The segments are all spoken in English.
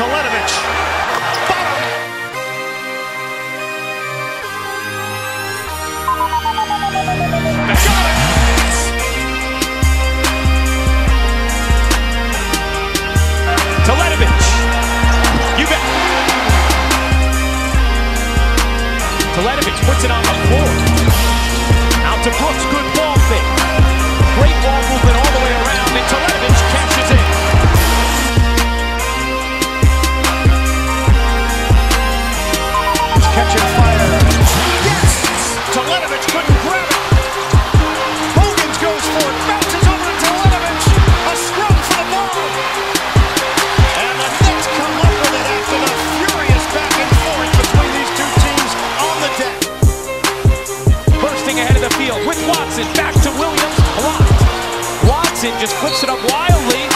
Teletovic. You bet. Teletovic puts it on Robinson just flips it up wildly.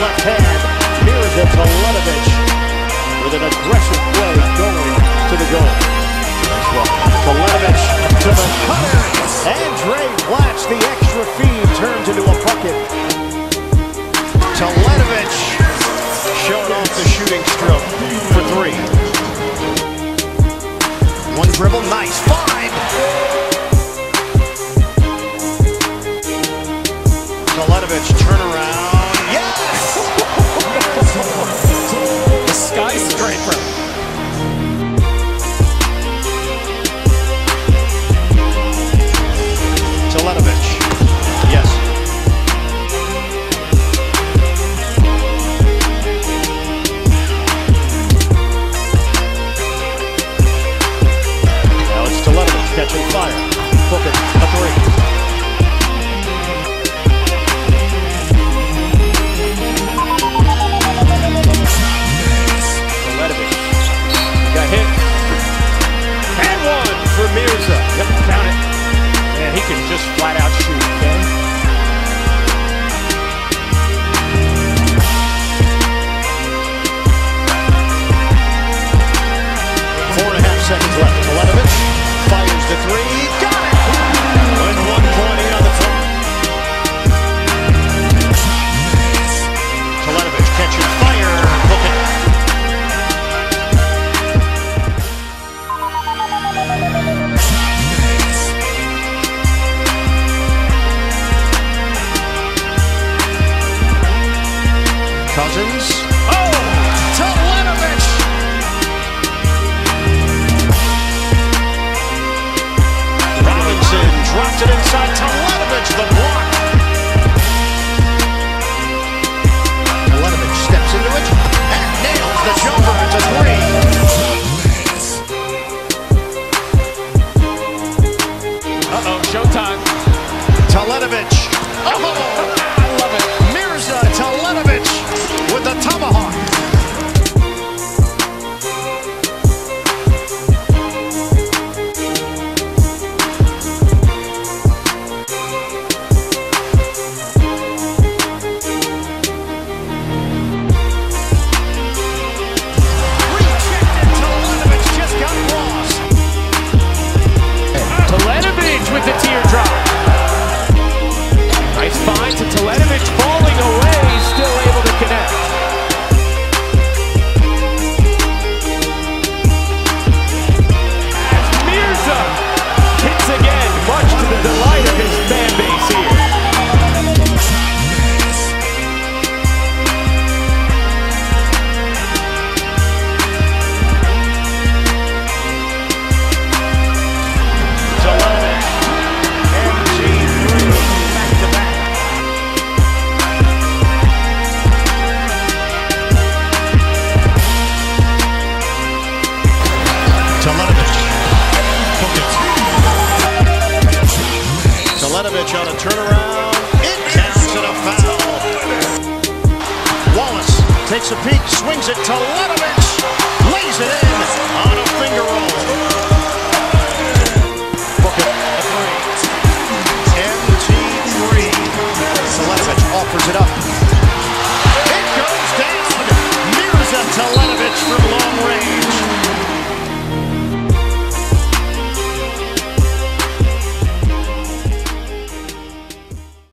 left hand. Here's a Teletovic with an aggressive play going to the goal. Teletovic to the cutter. Andray Blatche, the extra feed, turns into a bucket. Teletovic showing off the shooting stroke for three. One dribble, nice Uh-oh, showtime. Teletovic. Oh! Teletovic on a turnaround. It counts and a foul. Wallace takes a peek, swings it to Teletovic, lays it in on a finger roll.